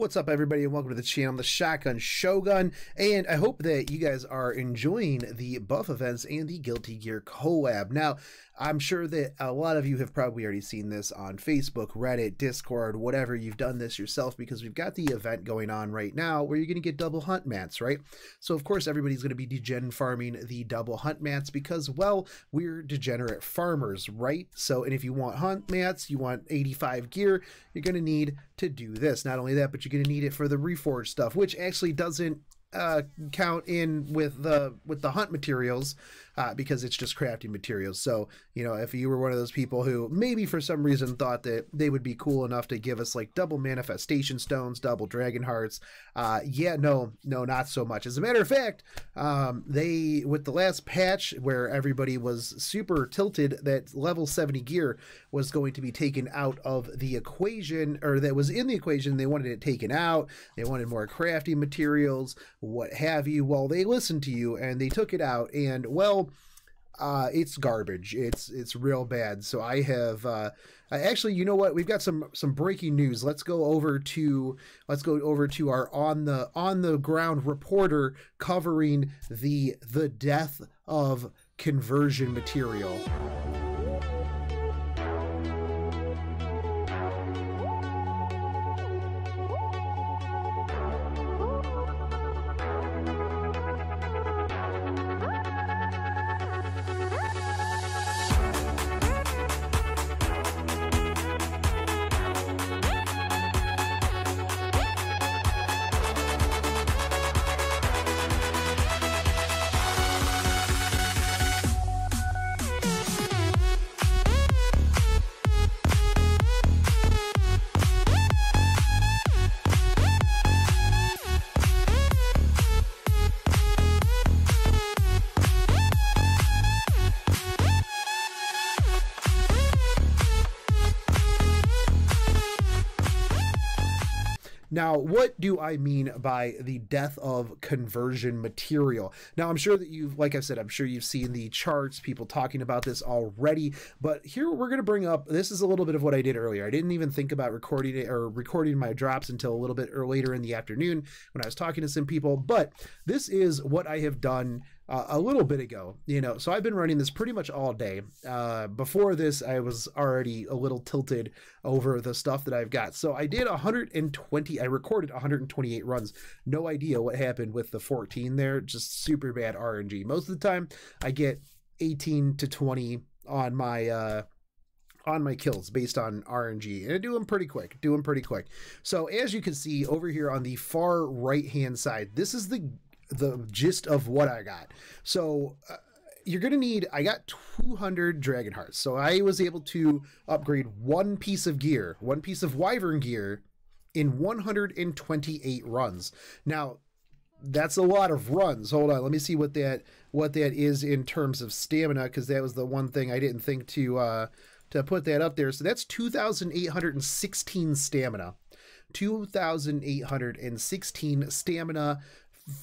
What's up, everybody, and welcome to the channel, the Shotgun Shogun. And I hope that you guys are enjoying the buff events and the Guilty Gear collab. Now, I'm sure that a lot of you have probably already seen this on Facebook, Reddit, Discord, whatever. You've done this yourself because we've got the event going on right now where you're going to get double hunt mats, right? So, of course, everybody's going to be degen farming the double hunt mats because, well, we're degenerate farmers, right? So, and if you want hunt mats, you want 85 gear, you're going to need to do this. Not only that, but you're going to need it for the reforge stuff, which actually doesn't uh, count in with the with the hunt materials uh, because it's just crafting materials. So you know, if you were one of those people who maybe for some reason thought that they would be cool enough to give us like double manifestation stones, double dragon hearts, uh, yeah, no, no, not so much. As a matter of fact, um, they with the last patch where everybody was super tilted that level seventy gear was going to be taken out of the equation, or that was in the equation. They wanted it taken out. They wanted more crafting materials what have you. Well, they listened to you and they took it out, and well, uh, it's garbage. It's it's real bad. So I have uh, actually, you know what? We've got some some breaking news. Let's go over to let's go over to our on the on the ground reporter covering the the death of conversion material. Now, what do I mean by the death of conversion material? Now, I'm sure that you've, like I said, I'm sure you've seen the charts, people talking about this already, but here we're going to bring up, this is a little bit of what I did earlier. I didn't even think about recording it or recording my drops until a little bit later in the afternoon when I was talking to some people, but this is what I have done uh, a little bit ago. You know, so I've been running this pretty much all day. Uh, before this, I was already a little tilted over the stuff that I've got. So I did 120. I recorded 128 runs. No idea what happened with the 14 there. Just super bad RNG. Most of the time, I get 18 to 20 on my. Uh, on my kills based on RNG and I do them pretty quick, do them pretty quick. So as you can see over here on the far right hand side, this is the the gist of what I got. So uh, you're going to need, I got 200 Dragon Hearts. So I was able to upgrade one piece of gear, one piece of Wyvern gear in 128 runs. Now, that's a lot of runs. Hold on, let me see what that what that is in terms of stamina because that was the one thing I didn't think to uh to put that up there. So that's 2816 stamina. 2816 stamina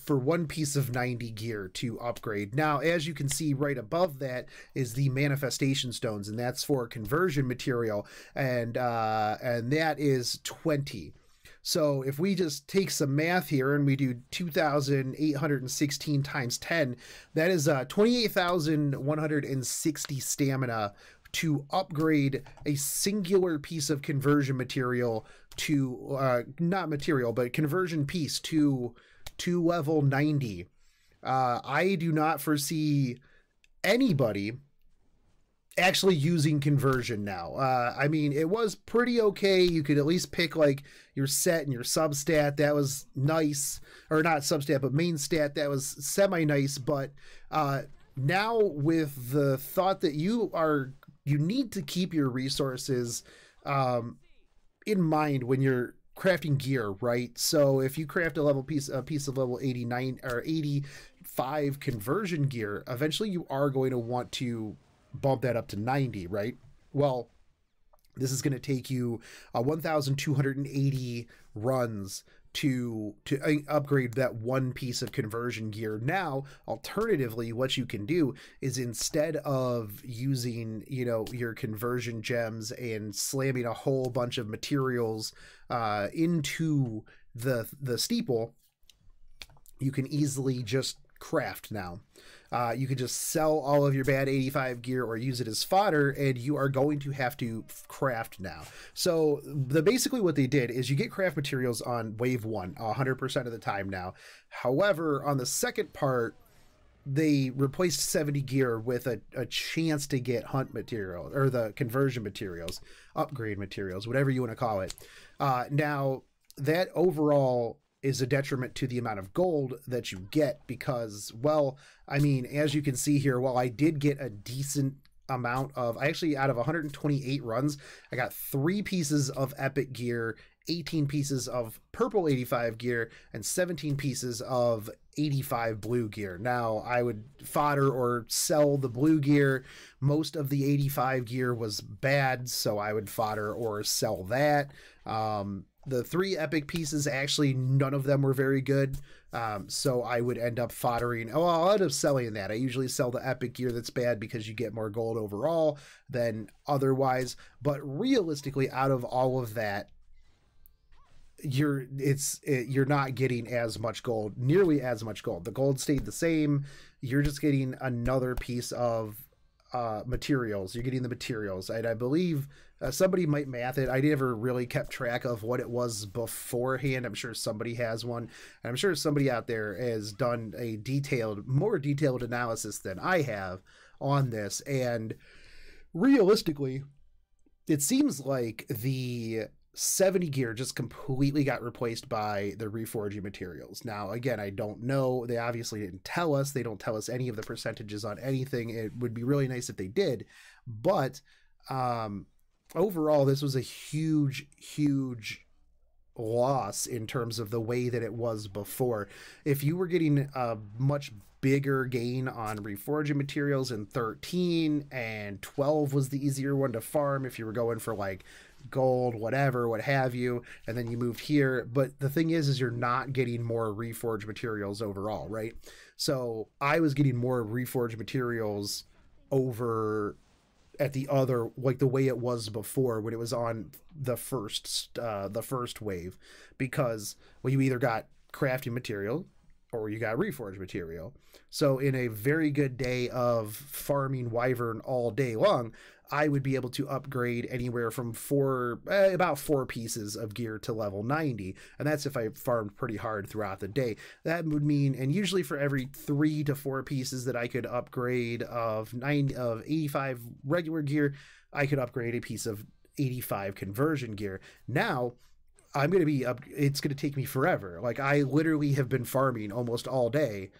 for one piece of 90 gear to upgrade. Now, as you can see right above that is the manifestation stones, and that's for conversion material, and uh, and that is 20. So if we just take some math here and we do 2,816 times 10, that is uh, 28,160 stamina to upgrade a singular piece of conversion material to, uh, not material, but conversion piece to to level 90. Uh, I do not foresee anybody actually using conversion now. Uh, I mean, it was pretty okay. You could at least pick like your set and your substat. That was nice, or not substat, but main stat. That was semi nice. But uh, now with the thought that you are, you need to keep your resources um, in mind when you're crafting gear, right? So if you craft a level piece, a piece of level 89 or 85 conversion gear, eventually you are going to want to bump that up to 90, right? Well, this is going to take you uh, 1,280 runs to to uh, upgrade that one piece of conversion gear. Now, alternatively, what you can do is instead of using, you know, your conversion gems and slamming a whole bunch of materials uh, into the the steeple, you can easily just craft now. Uh, you can just sell all of your bad 85 gear or use it as fodder, and you are going to have to craft now. So, the basically what they did is you get craft materials on wave one 100% of the time now. However, on the second part, they replaced 70 gear with a, a chance to get hunt material or the conversion materials, upgrade materials, whatever you want to call it. Uh, now, that overall is a detriment to the amount of gold that you get because, well, I mean, as you can see here, while I did get a decent amount of, I actually, out of 128 runs, I got three pieces of epic gear 18 pieces of purple 85 gear and 17 pieces of 85 blue gear. Now, I would fodder or sell the blue gear. Most of the 85 gear was bad, so I would fodder or sell that. Um, the three epic pieces, actually, none of them were very good. Um, so I would end up foddering. Oh, I'll end up selling that. I usually sell the epic gear that's bad because you get more gold overall than otherwise. But realistically, out of all of that, you're it's it, you're not getting as much gold nearly as much gold the gold stayed the same you're just getting another piece of uh materials you're getting the materials and i believe uh, somebody might math it i never really kept track of what it was beforehand i'm sure somebody has one and i'm sure somebody out there has done a detailed more detailed analysis than i have on this and realistically it seems like the 70 gear just completely got replaced by the reforging materials. Now, again, I don't know. They obviously didn't tell us. They don't tell us any of the percentages on anything. It would be really nice if they did. But um, overall, this was a huge, huge loss in terms of the way that it was before. If you were getting a much bigger gain on reforging materials in 13 and 12 was the easier one to farm if you were going for like gold, whatever, what have you, and then you moved here. But the thing is, is you're not getting more reforged materials overall, right? So I was getting more reforged materials over at the other like the way it was before when it was on the first uh the first wave because well you either got crafting material or you got reforged material. So in a very good day of farming wyvern all day long I would be able to upgrade anywhere from four, eh, about four pieces of gear to level 90. And that's if I farmed pretty hard throughout the day. That would mean, and usually for every three to four pieces that I could upgrade of nine, of 85 regular gear, I could upgrade a piece of 85 conversion gear. Now, I'm going to be up, it's going to take me forever. Like, I literally have been farming almost all day.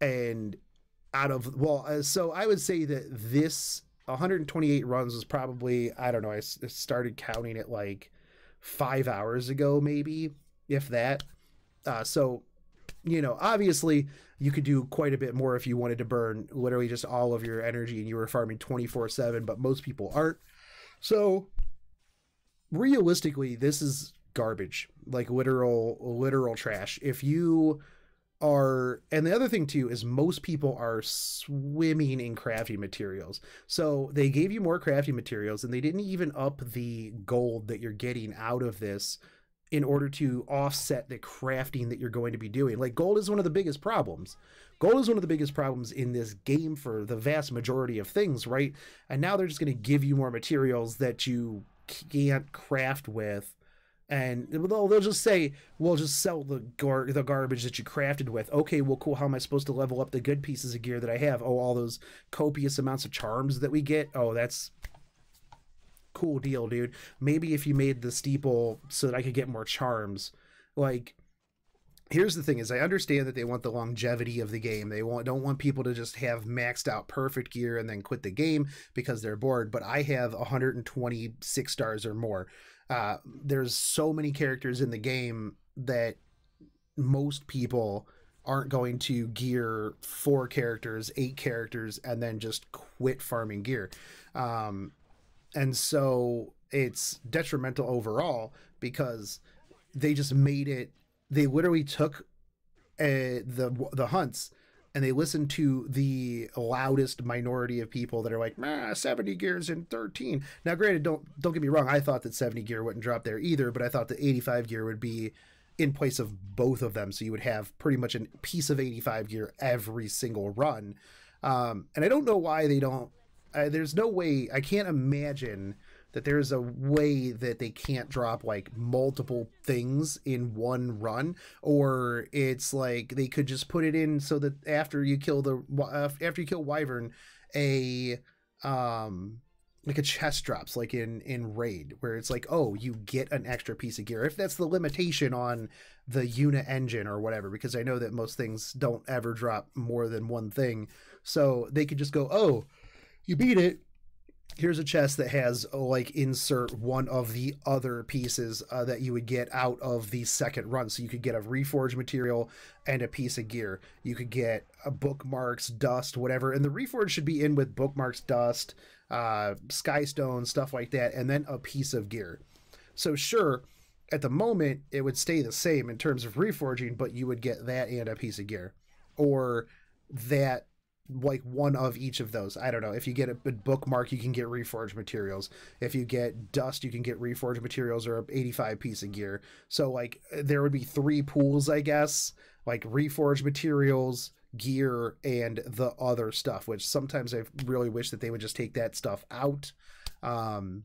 And out of, well, uh, so I would say that this 128 runs was probably I don't know. I started counting it like five hours ago, maybe if that. Uh, so, you know, obviously you could do quite a bit more if you wanted to burn literally just all of your energy and you were farming 24 7, but most people aren't. So, realistically, this is garbage, like literal, literal trash. If you are and the other thing too is most people are swimming in crafting materials. So they gave you more crafting materials and they didn't even up the gold that you're getting out of this in order to offset the crafting that you're going to be doing. Like gold is one of the biggest problems. Gold is one of the biggest problems in this game for the vast majority of things right? And now they're just going to give you more materials that you can't craft with and they'll, they'll just say we'll just sell the gar- the garbage that you crafted with. Okay well cool. How am i supposed to level up the good pieces of gear that i have? Oh all those copious amounts of charms that we get. Oh that's cool deal dude. Maybe if you made the steeple so that i could get more charms. Like here's the thing is i understand that they want the longevity of the game. They want don't want people to just have maxed out perfect gear and then quit the game because they're bored. But i have 126 stars or more uh, there's so many characters in the game that most people aren't going to gear four characters, eight characters, and then just quit farming gear. Um, and so it's detrimental overall because they just made it. They literally took uh, the the hunts and they listen to the loudest minority of people that are like, ah, 70 gears in 13. Now, granted, don't don't get me wrong, I thought that 70 gear wouldn't drop there either, but I thought the 85 gear would be in place of both of them. So you would have pretty much a piece of 85 gear every single run. Um, and I don't know why they don't. There's no way. I can't imagine that there's a way that they can't drop like multiple things in one run or it's like they could just put it in so that after you kill the uh, after you kill wyvern a um like a chest drops like in in raid where it's like oh you get an extra piece of gear if that's the limitation on the Unity engine or whatever because i know that most things don't ever drop more than one thing. So they could just go oh you beat it here's a chest that has uh, like insert one of the other pieces uh, that you would get out of the second run. So you could get a reforged material and a piece of gear. You could get a bookmarks dust whatever. And the reforge should be in with bookmarks dust uh, skystone stuff like that and then a piece of gear. So sure at the moment it would stay the same in terms of reforging but you would get that and a piece of gear. Or that like one of each of those. I don't know. If you get a, bookmark, you can get reforged materials. If you get dust, you can get reforged materials or 85 piece of gear. So like there would be three pools, I guess, like reforged materials, gear, and the other stuff, which sometimes I really wish that they would just take that stuff out. Um,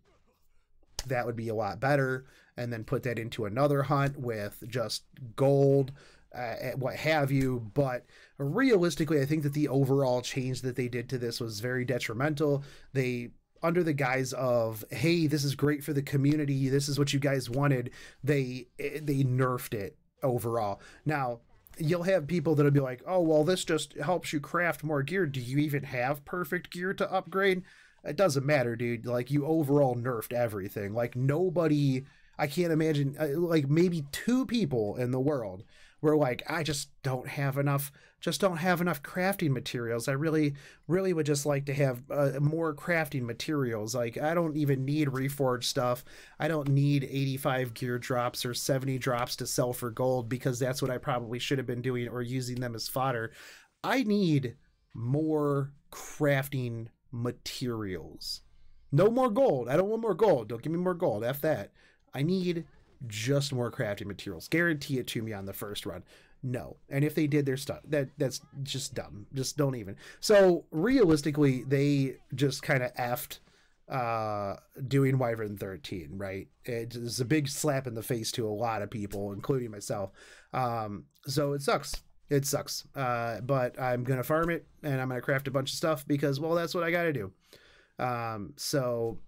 that would be a lot better. And then put that into another hunt with just gold, uh, what have you. But realistically, I think that the overall change that they did to this was very detrimental. They under the guise of hey this is great for the community this is what you guys wanted they they nerfed it overall now you'll have people that'll be like oh well this just helps you craft more gear do you even have perfect gear to upgrade it doesn't matter dude like you overall nerfed everything like nobody i can't imagine uh, like maybe two people in the world were like i just don't have enough just don't have enough crafting materials. I really really would just like to have uh, more crafting materials. Like i don't even need reforged stuff. I don't need 85 gear drops or 70 drops to sell for gold because that's what i probably should have been doing or using them as fodder. I need more crafting materials. No more gold. I don't want more gold. Don't give me more gold. F that. I need just more crafting materials. Guarantee it to me on the first run. No. And if they did their stuff, that that's just dumb. Just don't even. So realistically, they just kind of effed uh doing Wyvern 13, right? It's a big slap in the face to a lot of people, including myself. Um, so it sucks. It sucks. Uh, but I'm gonna farm it and I'm gonna craft a bunch of stuff because well that's what I gotta do. Um, so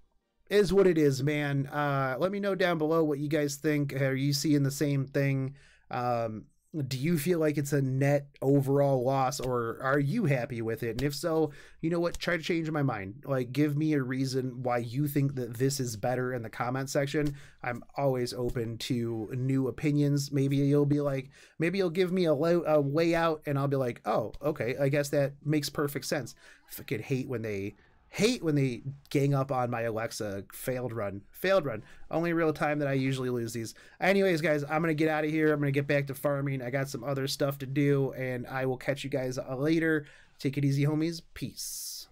is what it is, man. Uh, let me know down below what you guys think. Are you seeing the same thing? Um, do you feel like it's a net overall loss or are you happy with it? And if so, you know what? Try to change my mind. Like, give me a reason why you think that this is better in the comment section. I'm always open to new opinions. Maybe you'll be like, maybe you'll give me a, a way out and I'll be like, oh, okay, I guess that makes perfect sense. I fucking hate when they hate when they gang up on my Alexa failed run. Failed run. Only real time that I usually lose these. Anyways, guys, I'm going to get out of here. I'm going to get back to farming. I got some other stuff to do, and I will catch you guys later. Take it easy, homies. Peace.